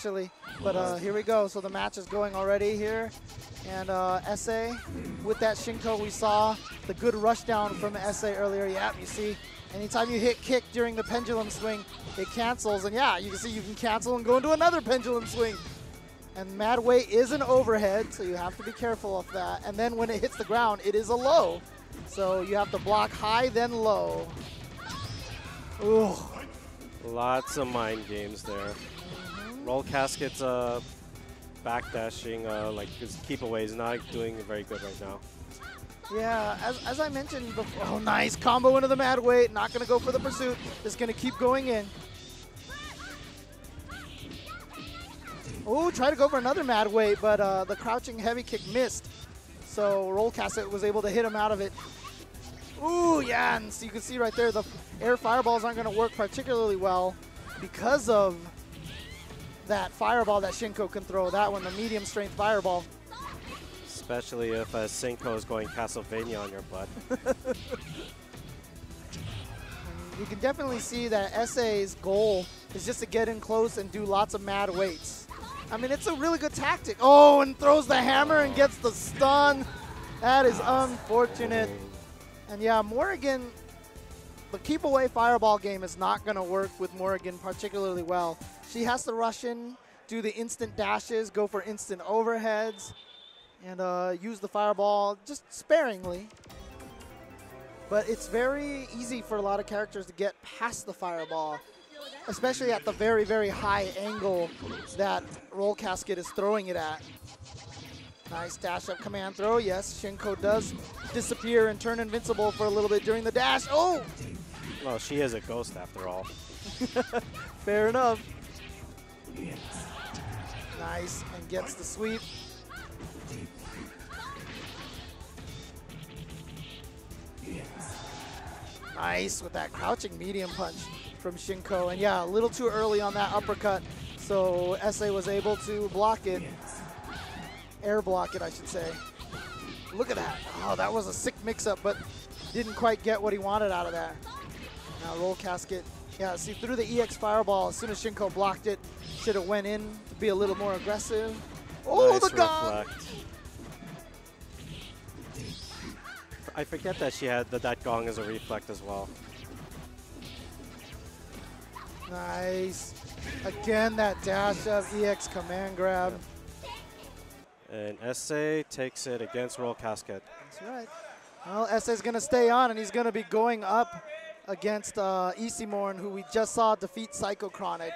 actually. But uh, here we go. So the match is going already here. And uh, Essay, with that Hsien-Ko, we saw the good rush down from Essay earlier. Yeah, you see, anytime you hit kick during the pendulum swing, it cancels. And yeah, you can see you can cancel and go into another pendulum swing. And Madway is an overhead, so you have to be careful of that. And then when it hits the ground, it is a low. So you have to block high, then low. Ooh. Lots of mind games there. RollCaskett's, uh, backdashing, uh, like his keep away is not doing very good right now. Yeah, as, as I mentioned before, oh, nice combo into the mad weight. Not going to go for the pursuit. Just going to keep going in. Oh, try to go for another mad weight, but uh, the crouching heavy kick missed. So RollCaskett was able to hit him out of it. Ooh, yeah, and so you can see right there the air fireballs aren't going to work particularly well because of that fireball that Hsien-Ko can throw. That one, the medium strength fireball. Especially if uh, Hsien-Ko is going Castlevania on your butt. you can definitely see that Essay's goal is just to get in close and do lots of mad weights. I mean, it's a really good tactic. Oh, and throws the hammer and gets the stun. That is unfortunate. And yeah, Morrigan, the keep away fireball game is not going to work with Morrigan particularly well. She has to rush in, do the instant dashes, go for instant overheads, and uh, use the fireball just sparingly. But it's very easy for a lot of characters to get past the fireball, especially at the very, very high angle that RollCaskett is throwing it at. Nice dash up command throw. Yes, Hsien-Ko does disappear and turn invincible for a little bit during the dash. Oh! Well, she is a ghost after all. Fair enough. Nice, and gets the sweep. Nice with that crouching medium punch from Hsien-Ko. And yeah, a little too early on that uppercut, so Essay was able to block it. Air block it, I should say. Look at that. Oh, that was a sick mix-up, but didn't quite get what he wanted out of that. Now RollCaskett. Yeah, see, through the EX fireball, as soon as Hsien-Ko blocked it, should have went in to be a little more aggressive. Oh, nice the gong! I forget that she had that that gong as a reflect as well. Nice. Again, that dash up EX command grab. And Essay takes it against RollCaskett. That's right. Well, Essay's going to stay on, and he's going to be going up against uh, Easymorn, who we just saw defeat Psycho Chronic.